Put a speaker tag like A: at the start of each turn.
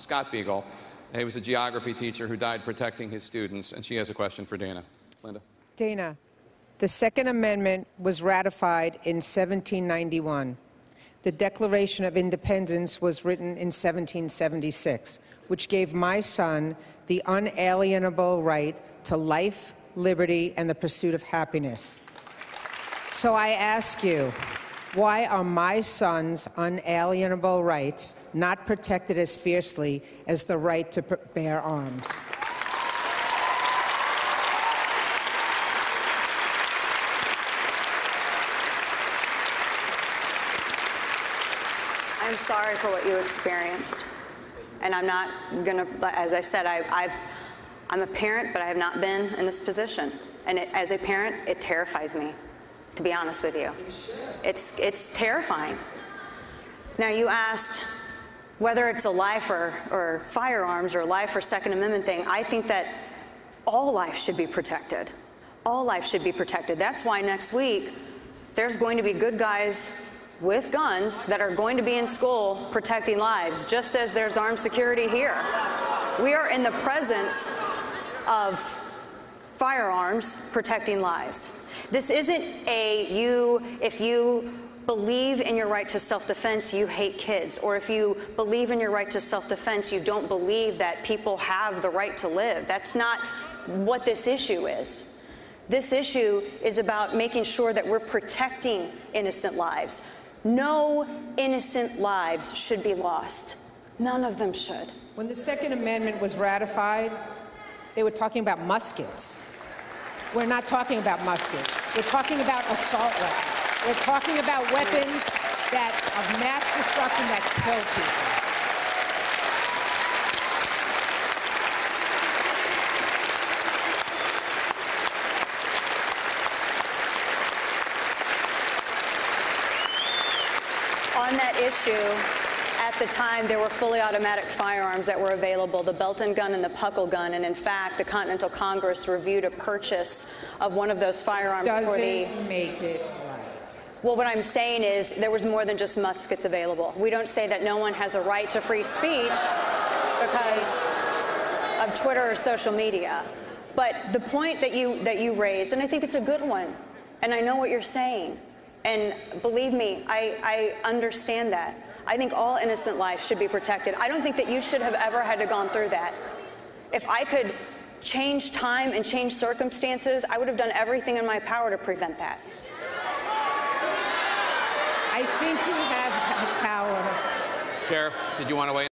A: Scott Biegel. He was a geography teacher who died protecting his students, and she has a question for Dana. Linda.
B: Dana, the Second Amendment was ratified in 1791. The Declaration of Independence was written in 1776, which gave my son the unalienable right to life, liberty, and the pursuit of happiness. So I ask you, why are my son's unalienable rights not protected as fiercely as the right to bear arms?
C: I'm sorry for what you experienced. And I'm not going to, as I said, I, am a parent, but I have not been in this position. And it, as a parent, it terrifies me, to be honest with you. It's, it's terrifying. Now, you asked whether it's a life or, or firearms or life or Second Amendment thing. I think that all life should be protected. All life should be protected. That's why next week there's going to be good guys with guns that are going to be in school protecting lives, just as there's armed security here. We are in the presence of firearms protecting lives. This isn't a you, if you believe in your right to self defense, you hate kids. Or if you believe in your right to self defense, you don't believe that people have the right to live. That's not what this issue is. This issue is about making sure that we're protecting innocent lives. No innocent lives should be lost. None of them should.
B: When the Second Amendment was ratified, they were talking about muskets. We're not talking about muskets. We're talking about assault weapons. We're talking about weapons that of mass destruction that kill people.
C: on that issue, the time, there were fully automatic firearms that were available, the Belton gun and the Puckle gun. And in fact, the Continental Congress reviewed a purchase of one of those firearms
B: Doesn't
C: for the.
B: make it right.
C: Well, what I'm saying is there was more than just muskets available. We don't say that no one has a right to free speech because of Twitter or social media. But the point that you that you raised, and I think it's a good one, and I know what you're saying, and believe me, I, I understand that. I think all innocent life should be protected. I don't think that you should have ever had to gone through that. If I could change time and change circumstances, I would have done everything in my power to prevent that.
B: I think you have power.
A: Sheriff, did you want to weigh